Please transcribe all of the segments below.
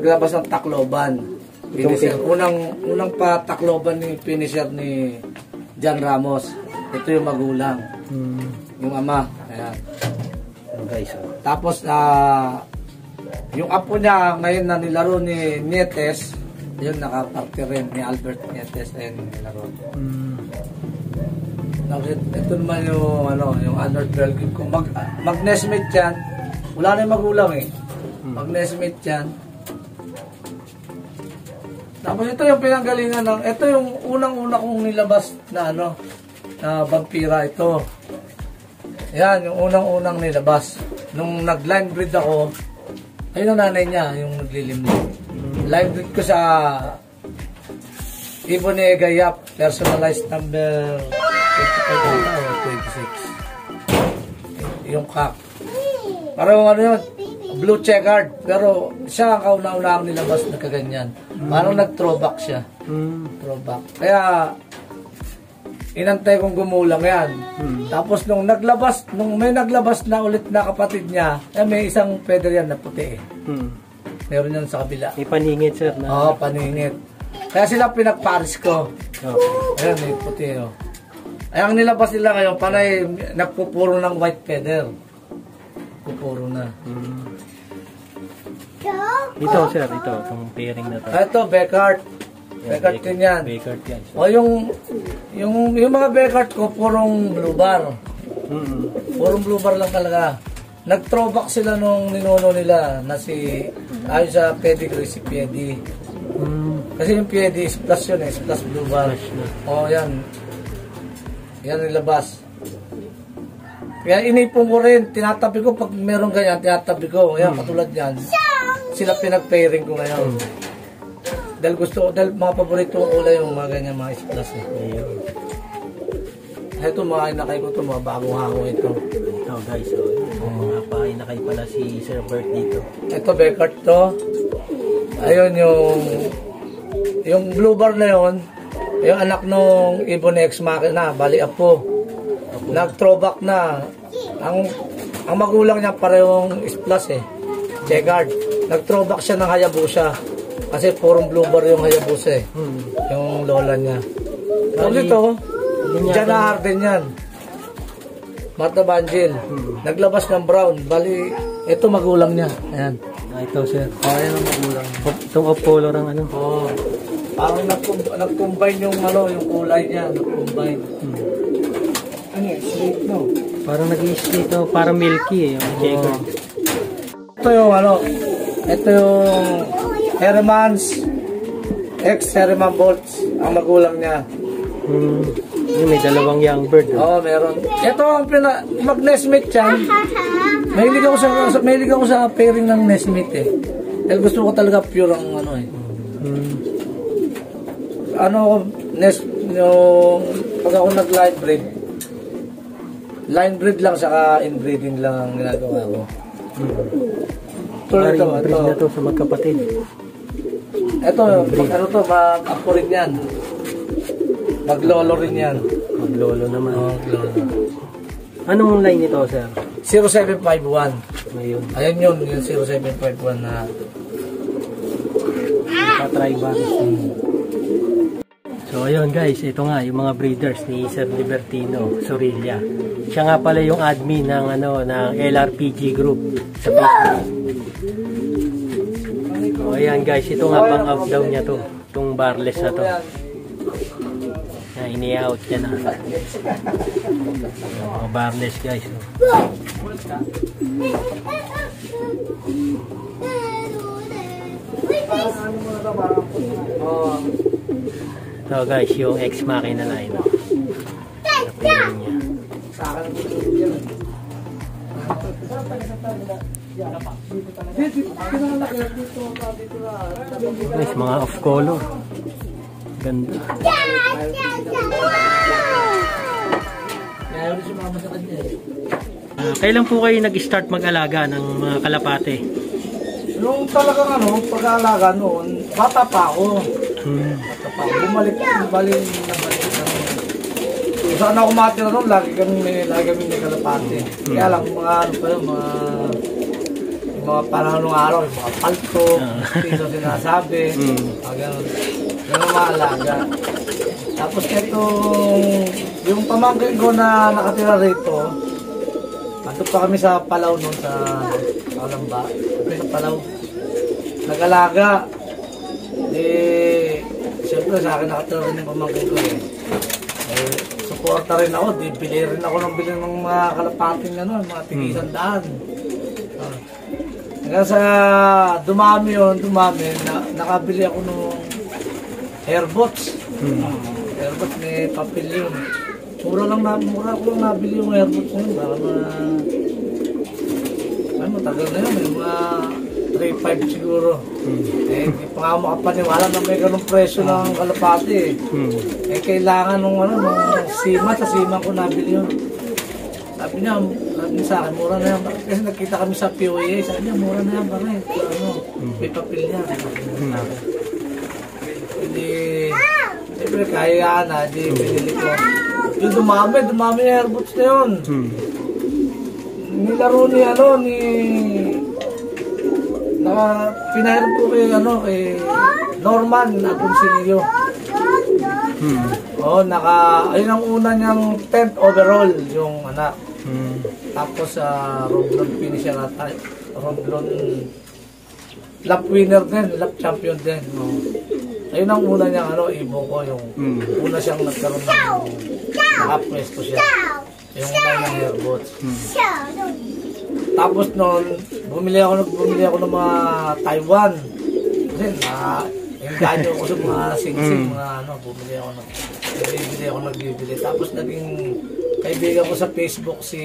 naglabas ng Tacloban. Finisher. Unang, unang pa Tacloban ni finisher ni Jan Ramos. Ito yung magulang. Hmm. Yung ama. Ayan. Guys. Oh. Tapos, na yung apo niya ngayon na nilaro ni Nietes, yun nakaparte rin ni Albert Nietes ayun nilaro. Hmm. Tapos it- ito naman yung ano, yung under 12 kung mag mag Nesmith yan, wala na yung magulang eh. Mag Nesmith yan. Tapos ito yung pinanggalingan ng, ito yung unang-una kong nilabas na ano, na vampira ito. Yan, yung unang-unang nilabas. Nung nag-line breed ako, ayun ang nanay niya, yung naglilimlim. Line breed ko sa Ibon ni Gayap, personalized number 25 ata o 26. Yung kak. Parang ano yun, blue checkered. Pero siya ang kauna-unahang nilabas na kaganyan. Parang nag-throwback siya. Hmm. Throwback. Kaya, inantay kong gumulang yan. Tapos nung naglabas, nung may naglabas na ulit na kapatid niya, eh, may isang feather yan na puti eh. Hmm. Meron yan sa kabila. May paningit, sir. Na... Oo, paningit. Kaya sila pinagparis ko. Okay. Ayan, may puti oh. Ay, ang nilabas nila ngayon, panay nagpupuro ng white feather. Pupuro na. Hmm. Ito, sir. Ito. Itong pairing na to. Ah, Ito, Beckart. Beckart din yan. Baker, guys. O yung, yung, yung mga Beckart ko, purong blue bar. Hmm. Purong blue bar lang talaga. Nag-throwback sila nung ninuno nila na si, ayon sa pedigree, si Piedi. Hmm. Kasi yung Piedi, is plus yun eh, is plus blue bar. Na. Oo, yan. Yan nilabas. Kaya inipon ko rin, tinatabi ko pag meron ganyan, tinatabi ko. Yan, katulad yan. Sila pinag-pairing ko ngayon. Dahil gusto ko, dahil mga paborito kulay yung mga ganyan, mga islas eh. Ayun. Ito, mga inakay ko ito, mga bagong hango ito. Ito, guys. Oh. Mga painakay pala si Sir Bert dito. Ito, Beckert to. Ayun yung, yung blue bar na yun, yung anak nung Ibon Ex Machina, bali apo. Nag-throwback na. Ang ang magulang niya parehong isplus eh. Checkered. Nag-throwback siya ng Hayabusa. Kasi purong blue bar yung Hayabusa eh. Hmm. Yung lola niya. Tapos ito. Diyan na Arden yan. Marta Banjil. Naglabas ng brown. Bali, ito magulang niya. Ayan. Ah, ito, sir. Oh, ayan ang magulang Itong off-color ang ano. Oh. Parang nag- nag-combine yung ano, yung kulay niya, nag-combine. Hmm. Ano yan? Slate no? Parang nag-i-split ito. Parang milky eh. Yung checker. Ito yung ano, ito yung Hermans ex Herman Bolts, ang magulang niya. Hmm. May dalawang young bird. Oo, Oh. meron. Ito ang pina, mag Nesmith yan. Mahilig ako sa, mahilig ako sa pairing ng Nesmith eh. Dahil gusto ko talaga pure ang ano eh. Hmm. Ano ako, Nes, yung, pag ako nag-line breed, line breed lang saka inbreeding lang ang ginagawa ko. Tulad ito, Parang breed na ito. to sa magkapatid. Ito, mag, ano to, mag-apo rin yan. Maglolo rin yan. Maglolo naman. Maglolo. Anong line nito, sir? 0751. Ngayon. Ayan yun, yung 0751 na Patry ba? So ayun guys, ito nga yung mga breeders ni Sir Libertino Sorilla. Siya nga pala yung admin ng ano ng LRPG group sa Facebook. So ayan guys, ito nga pang out daw niya to. Itong barless na to. Na ini-out niya na. Mga barless guys. no. Oh, So guys, yung ex machina na ino. Napili niya. Guys, mga off color. Ganda. Yun. Ah, kailan po kayo nag-start mag-alaga ng mga kalapate? Nung talagang ano, pag-aalaga noon, bata pa ako. Hmm. Bata pa ako. Bumalik, Kung saan ako matira noon, lagi kami may, lagi kami may kalapate. Kaya lang, mga ano pa yun, mga mga panahon ng araw, mga palto, Ah. piso sinasabi, Mm. mga ganun. Ganun mga alaga. Tapos itong, yung pamangkin ko na nakatira rito, Andun pa kami sa Palaw noon sa Kalamba. Kami sa Palaw. Nag-alaga. Eh, siyempre sa akin nakatira rin yung pamangkin ko eh. Eh, suporta rin ako. Di, bili rin ako ng bili ng mga kalapating ano, mga tigisan daan. Ah. Hanggang sa dumami yun, dumami, na, nakabili ako ng airbots. Ah, airbots may papel yun. Mura lang na, mura ko lang nabili yung airbots yun. Baka na, ay matagal na yun, may mga 3.5 siguro. Eh, hindi pa nga makapaniwala na may ganong presyo ng kalapati eh. Hmm. Eh, kailangan nung ano, nung sima, sa sima ko nabili yun. Sabi niya, sabi niya sa akin, mura na yan. Kasi nakita kami sa POA, sabi niya, mura na yan, pare. Ano, may papel niya. Hmm. Hindi, siyempre kaya na, di pinili ko. Yung dumami, dumami yung airbots na yun. Hmm. Nilaro ni ano, ni... Naka, pinahirap ko kay ano, kay Norman Agoncillo. Hmm. Oo, naka, ayun ang una niyang 10th overall, yung anak. Hmm. Tapos sa Romblon finisher ata. Romblon lap winner din, lap champion din. Oo. Ayun ang una niyang ano, ibo ko, yung Hmm. una siyang nagkaroon ng nakapwesto siya. Yung una niyang airbots. Tapos noon, bumili ako, bumili ako ng mga Taiwan. Kasi na, engganyo ako sa mga sing-sing, Mm. mga ano, bumili ako ng, nagbibili ako nagbibili. Tapos naging kaibigan ko sa Facebook si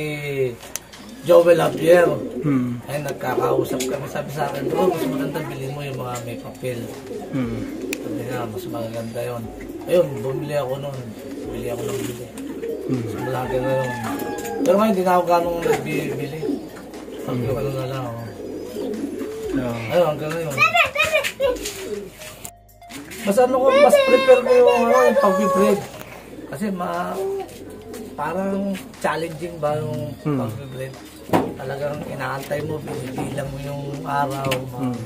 Joel Javier. Hmm. Ay, nagkakausap kami. Sabi sa akin, bro, mas maganda bilhin mo yung mga may papel. Hmm. Sabi nga, mas maganda yon. Ayun, bumili ako noon. Bili ako ng bili. Hmm. So, na yun. Pero ngayon, hindi na ako ganong nagbibili. Yung ano na lang, oh. So, Ayun, hanggang ngayon. Mas ano ko, mas prepare ko yung, ano, yung pag-breed. Kasi ma, parang challenging ba yung Hmm. pag-breed. Talagang inaantay mo, binibilang mo yung araw. Hmm.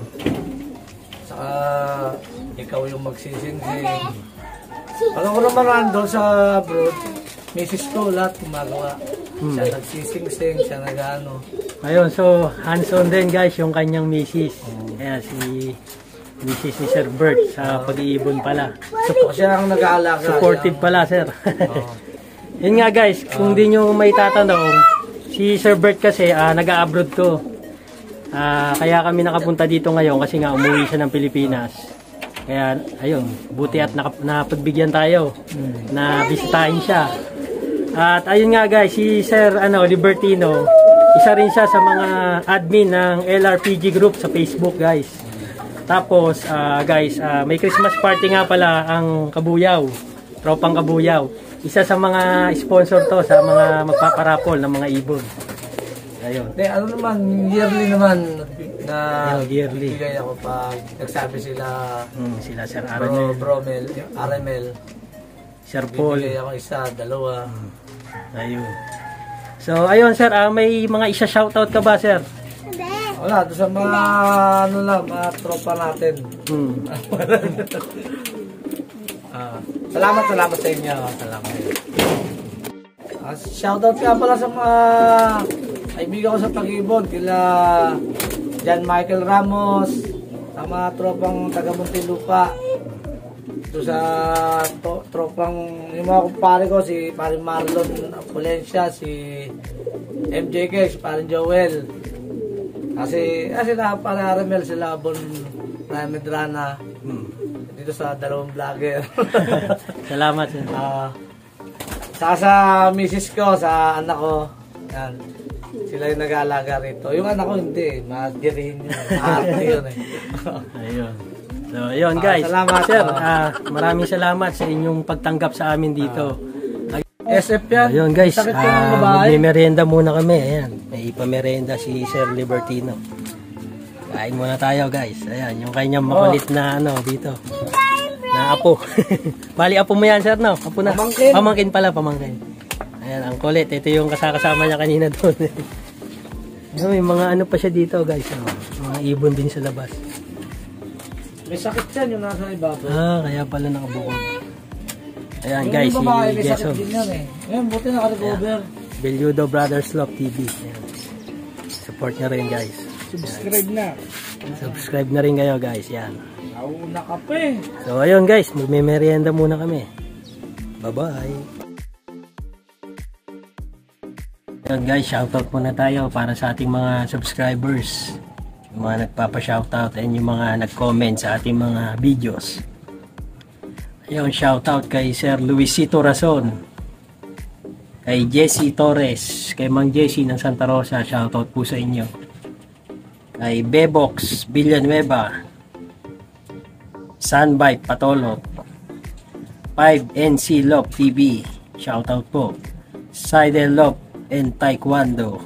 Saka ikaw yung magsisingsing. Pag ako naman nandun sa abroad, misis ko lahat gumagawa. Siya nagsisingsing, siya nag-ano. Ayun, so hands-on din guys yung kanyang misis. Ayan, si misis ni Sir Bert sa pag-iibon pala. So, siya ang nag-aalaga. Supportive pala, sir. Oo. Yun nga guys, kung di nyo may tatanong, si Sir Bert kasi ah, nag-abroad to. Ah, kaya kami nakapunta dito ngayon kasi nga umuwi siya ng Pilipinas. Kaya ayun, buti at nakap- napagbigyan tayo na bisitahin siya. At ayun nga guys, si Sir ano, Libertino, isa rin siya sa mga admin ng LRPG group sa Facebook guys. Tapos ah, guys, ah, may Christmas party nga pala ang Kabuyaw, tropang Kabuyaw. Isa sa mga sponsor to sa mga magpaparapol ng mga ibon. Ayun. Hindi, ano naman, yearly naman na yearly. bigay ako pag nagsabi sila Hmm, sila Sir Bro, Aaron, Bromel, RML, Sir Paul. bibigay ako isa, dalawa. Ayun. So, ayun sir, ah, may mga isa-shoutout ka ba sir? Wala, doon sa mga, ano lang, mga tropa natin. Hmm. Ah, salamat, salamat sa inyo. Salamat. Ah, shoutout nga pala sa mga kaibigan ko sa Pag-ibon, kila John Michael Ramos, sa mga tropang taga Muntinlupa. Ito sa tropang, yung mga kumpare ko, si Pare Marlon Polencia, si MJK, si Pare Joel. Kasi, kasi na Pare Aramel, sila Bon Medrana. Hmm. Dito sa dalawang vlogger. Salamat. Ah, sa sa misis ko, sa anak ko, yan. Sila yung nag-aalaga rito. Yung anak ko hindi, madirihin yun. Maarte yun eh. Ayun. So, ayun Ah, guys. salamat. Sir, Ah. ah, maraming salamat sa inyong pagtanggap sa amin dito. SF yan. Ayun guys, Sakit ko ng ah, magme-merienda muna kami. Ayan, may ipamerenda si Sir Libertino. Kain muna tayo guys. Ayan, yung kanyang makulit na ano dito. Na apo. Bali apo mo yan sir no? Apo na. Pamangkin. Pamangkin pala, pamangkin. Ayan, ang kulit. Ito yung kasakasama niya kanina doon. Ayun, may mga ano pa siya dito guys. Oh. Parang ibon din sa labas. May sakit yan yung nasa ibabaw. Ah, kaya pala nakabukod. Ayan Yung guys, babae, si Jason. eh. Ngayon, buti naka-recover. Beludo Brothers Love TV. Ayan. Support nyo rin guys. Subscribe na. Subscribe na rin kayo guys. Yan. Nauna ka pa eh. So ayun guys, magme-merienda muna kami. Bye-bye. Ayun guys, shoutout muna tayo para sa ating mga subscribers. Yung mga nagpapa-shoutout and yung mga nag-comment sa ating mga videos. Ayun, shoutout kay Sir Luisito Rason. Kay Jesse Torres, kay Mang Jesse ng Santa Rosa, shoutout po sa inyo. Kay Bebox Villanueva, Sunbite Patolot 5NC Love TV Shoutout po Sidel Love and Taekwondo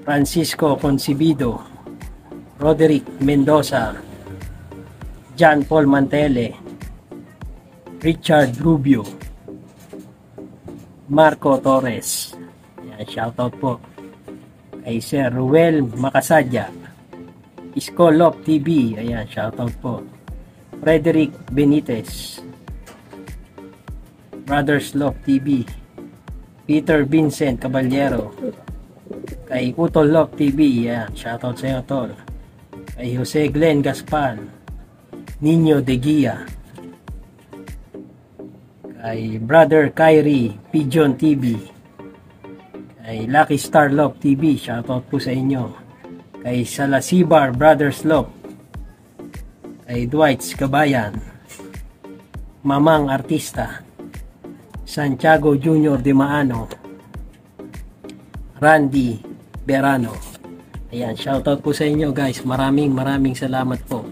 Francisco Concibido Roderick Mendoza John Paul Mantele Richard Rubio Marco Torres. Yan, shoutout po kay Sir Ruel Makasadya Isko Love TV ayan shoutout po. Frederick Benitez Brothers Love TV Peter Vincent Caballero kay Utol Love TV yan shoutout sa iyo tol kay Jose Glenn Gaspar Nino De Gia kay Brother Kyrie Pigeon TV kay Lucky Star Love TV shoutout po sa inyo kay Salasibar Brothers Love kay Dwight Kabayan, Mamang Artista, Santiago Junior de Maano, Randy Berano. Ayan, shoutout po sa inyo guys. Maraming maraming salamat po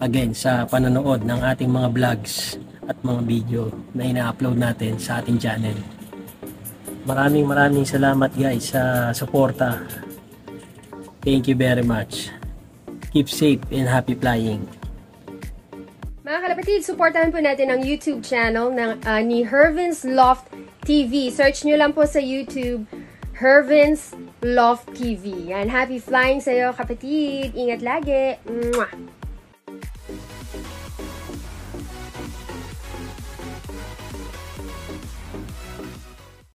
again sa panonood ng ating mga vlogs at mga video na ina-upload natin sa ating channel. Maraming maraming salamat guys sa suporta. Thank you very much. Keep safe and happy flying. Mga kalapatid, supportahan po natin ang YouTube channel ng, ah, ni Hervin's Loft TV. Search nyo lang po sa YouTube, Hervin's Loft TV. Yan, happy flying sa'yo kapatid. Ingat lagi. Mwah!